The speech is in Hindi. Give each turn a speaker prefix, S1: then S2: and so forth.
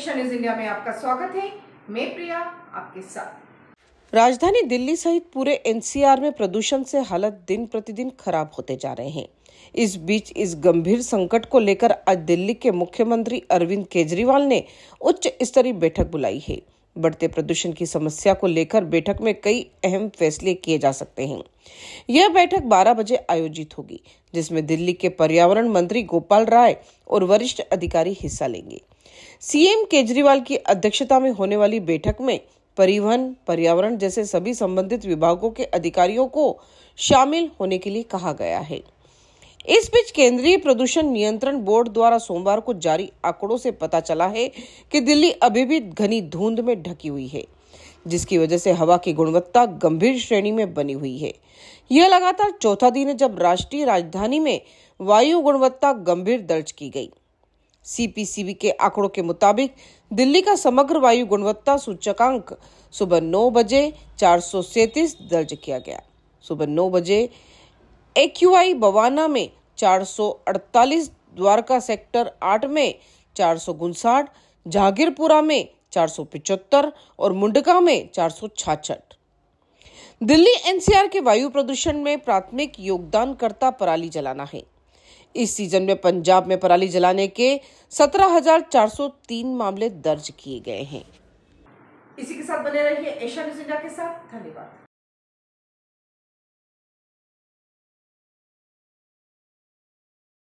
S1: एशिया न्यूज़ इंडिया में आपका स्वागत है। मैं प्रिया, आपके साथ।
S2: राजधानी दिल्ली सहित पूरे एनसीआर में प्रदूषण से हालत दिन प्रतिदिन खराब होते जा रहे हैं। इस बीच इस गंभीर संकट को लेकर आज दिल्ली के मुख्यमंत्री अरविंद केजरीवाल ने उच्च स्तरीय बैठक बुलाई है। बढ़ते प्रदूषण की समस्या को लेकर बैठक में कई अहम फैसले किए जा सकते हैं। यह बैठक 12 बजे आयोजित होगी, जिसमें दिल्ली के पर्यावरण मंत्री गोपाल राय और वरिष्ठ अधिकारी हिस्सा लेंगे। सीएम केजरीवाल की अध्यक्षता में होने वाली बैठक में परिवहन, पर्यावरण जैसे सभी संबंधित विभागों के अधिकारियों को शामिल होने के लिए कहा गया है। इस बीच केंद्रीय प्रदूषण नियंत्रण बोर्ड द्वारा सोमवार को जारी आंकड़ों से पता चला है कि दिल्ली अभी भी घनी धुंध में ढकी हुई है, जिसकी वजह से हवा की गुणवत्ता गंभीर श्रेणी में बनी हुई है। यह लगातार चौथा दिन है जब राष्ट्रीय राजधानी में वायु गुणवत्ता गंभीर दर्ज की गई। सीपीसीबी के आंकड़ों के मुताबिक दिल्ली का समग्र वायु गुणवत्ता सूचकांक सुबह नौ बजे चार दर्ज किया गया। सुबह नौ बजे एक्यूआई बवाना में 448 द्वारका सेक्टर आठ में चार जहांगीरपुरा में चार और मुंडका में चार दिल्ली एनसीआर के वायु प्रदूषण में प्राथमिक योगदानकर्ता पराली जलाना है। इस सीज़न में पंजाब में पराली जलाने के 17,403 मामले दर्ज किए गए हैं।
S1: इसी के साथ बने रहिए एशिया न्यूज़ इंडिया के साथ। धन्यवाद।